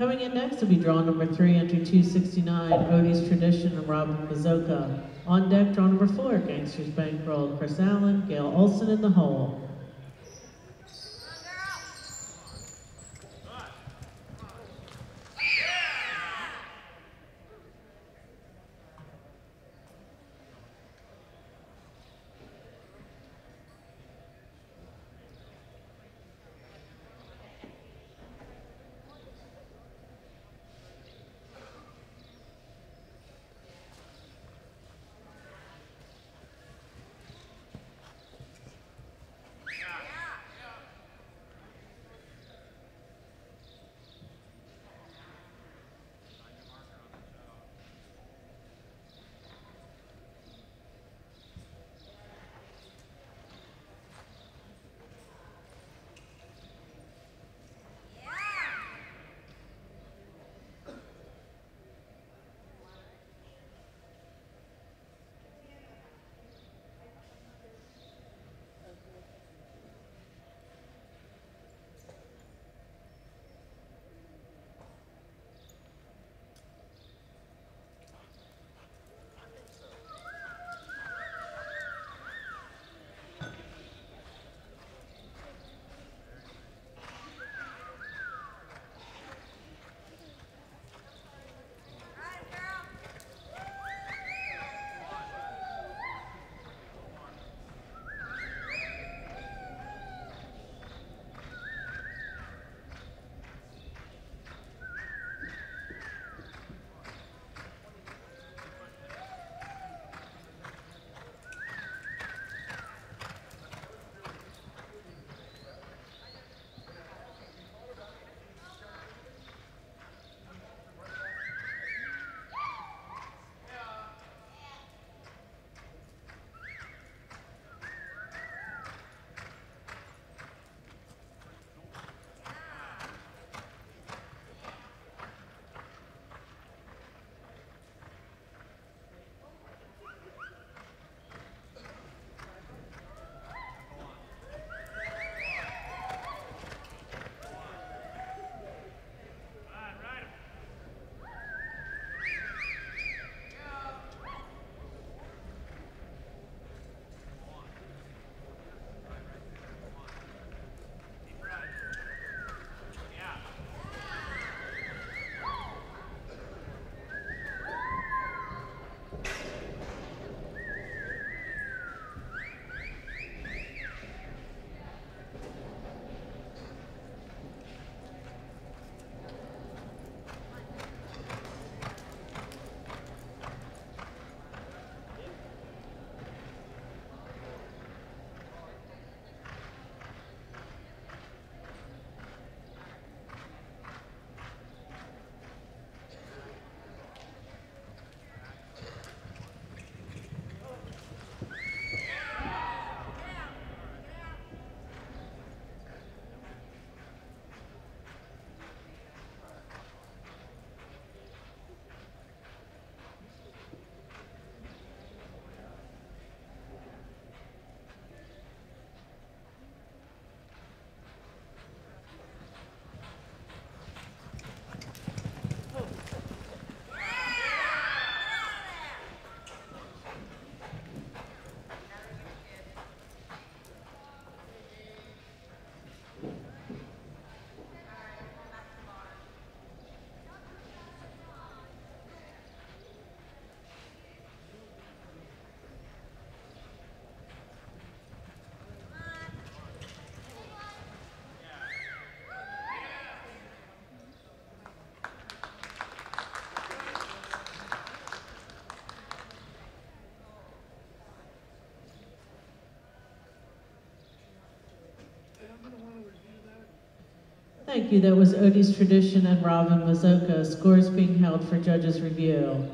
Coming in next will be draw number three, entry 269, Oties Tradition and Robin Mazzocca. On deck, draw number four, Gangsters Bankroll, Chris Allen, Gail Olson in the hole. Thank you. That was Oties Tradition and Robin Mazzocca. Scores being held for judges' review.